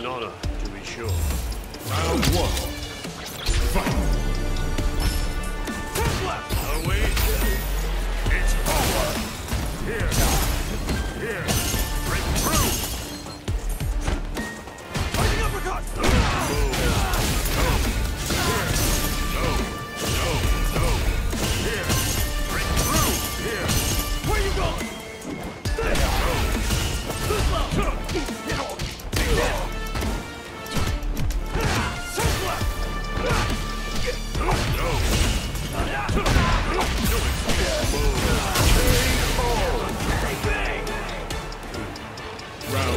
an honor, to be sure. Round one. Fight! Step left! Away! It's over! Here!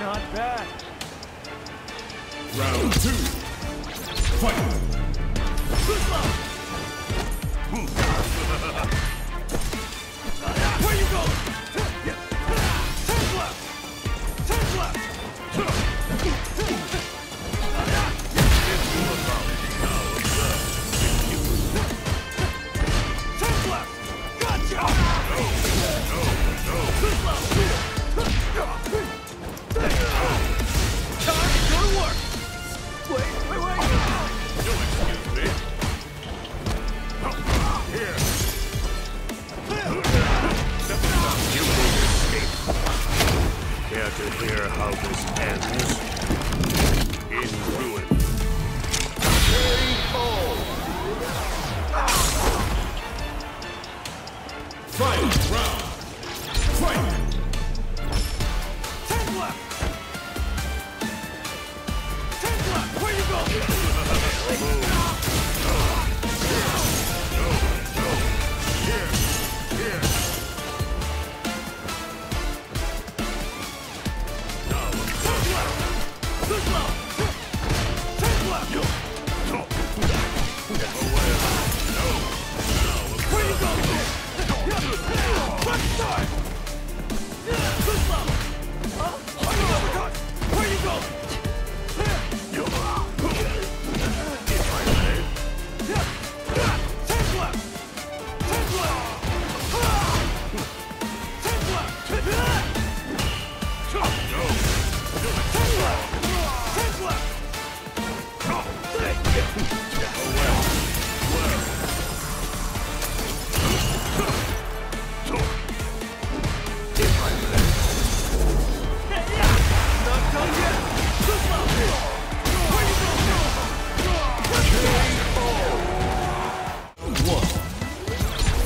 Not bad. Round two. Fight! Where you going? care to hear how this ends? In ruin. Very cold. Fight!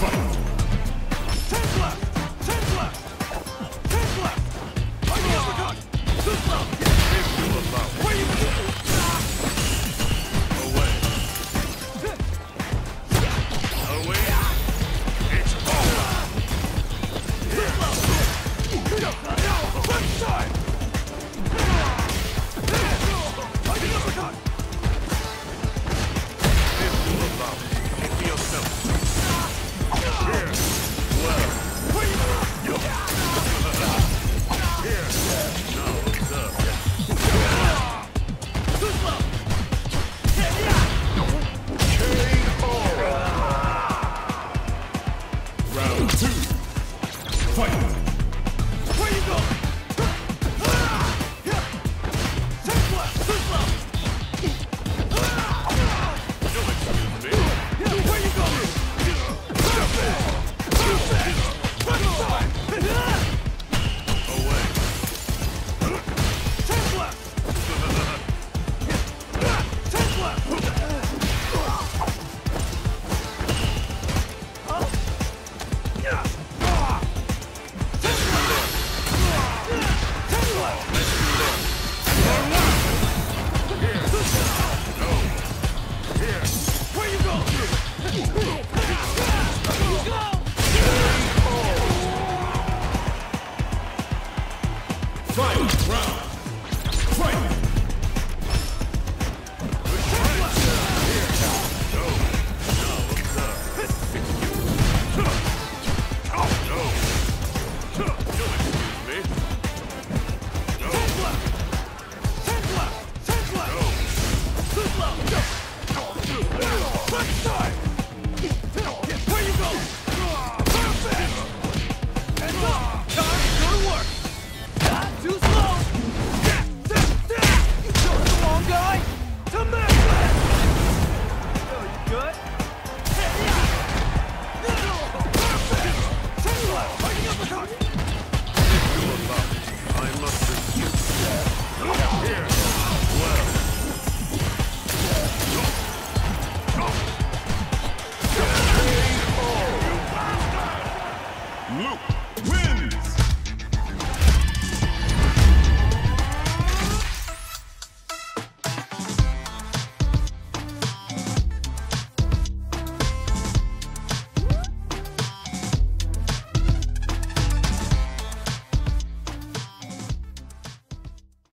Fight!